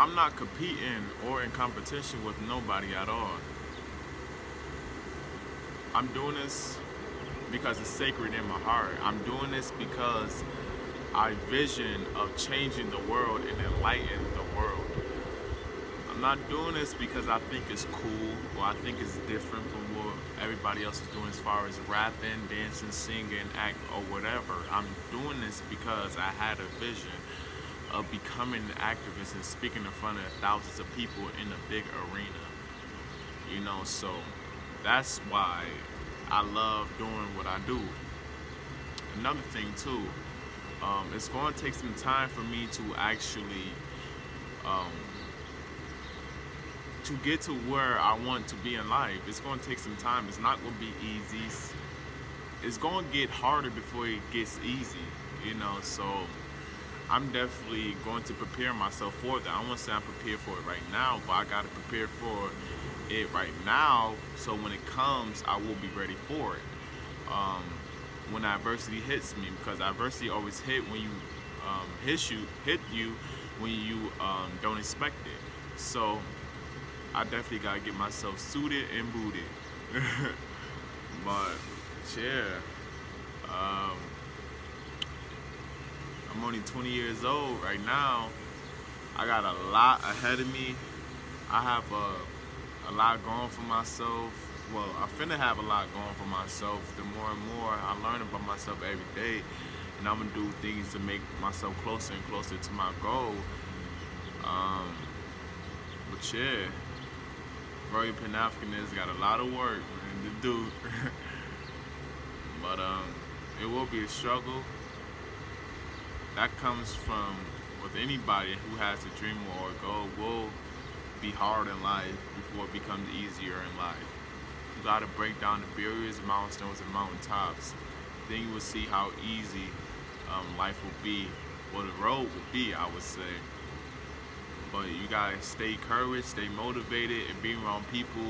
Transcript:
I'm not competing or in competition with nobody at all. I'm doing this because it's sacred in my heart. I'm doing this because I vision of changing the world and enlightening the world. I'm not doing this because I think it's cool or I think it's different from what everybody else is doing as far as rapping, dancing, singing, act, or whatever. I'm doing this because I had a vision of becoming an activist and speaking in front of thousands of people in a big arena. You know, so that's why I love doing what I do. Another thing too, um, it's going to take some time for me to actually um, to get to where I want to be in life. It's going to take some time. It's not going to be easy. It's going to get harder before it gets easy, you know. So I'm definitely going to prepare myself for that. I won't say I'm prepared for it right now, but I got to prepare for it right now so when it comes, I will be ready for it. Um, when adversity hits me, because adversity always hit when you um, hit you, hit you when you um, don't expect it. So I definitely gotta get myself suited and booted. but yeah, um, I'm only 20 years old right now. I got a lot ahead of me. I have a, a lot going for myself. Well, I finna have a lot going for myself. The more and more I learn about myself every day, and I'm gonna do things to make myself closer and closer to my goal. Um, but yeah, Royal Pan Africanist got a lot of work man, to do. but um, it will be a struggle that comes from with anybody who has a dream or a goal will be hard in life before it becomes easier in life. You gotta break down the barriers, milestones, and mountaintops. Then you will see how easy um, life will be, well the road will be, I would say. But you gotta stay courage, stay motivated, and be around people